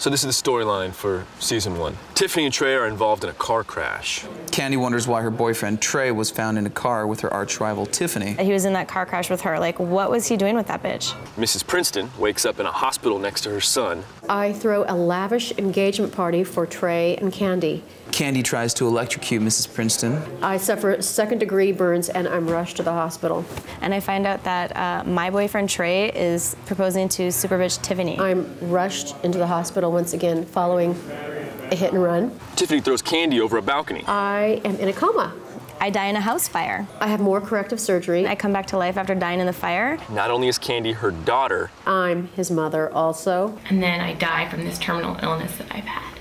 So this is the storyline for season one. Tiffany and Trey are involved in a car crash. Candy wonders why her boyfriend Trey was found in a car with her arch rival Tiffany. He was in that car crash with her. Like, what was he doing with that bitch? Mrs. Princeton wakes up in a hospital next to her son. I throw a lavish engagement party for Trey and Candy. Candy tries to electrocute Mrs. Princeton. I suffer second degree burns and I'm rushed to the hospital. And I find out that uh, my boyfriend Trey is proposing to super bitch Tiffany. I'm rushed into the hospital once again following a hit and run. Tiffany throws Candy over a balcony. I am in a coma. I die in a house fire. I have more corrective surgery. I come back to life after dying in the fire. Not only is Candy her daughter, I'm his mother also. And then I die from this terminal illness that I've had.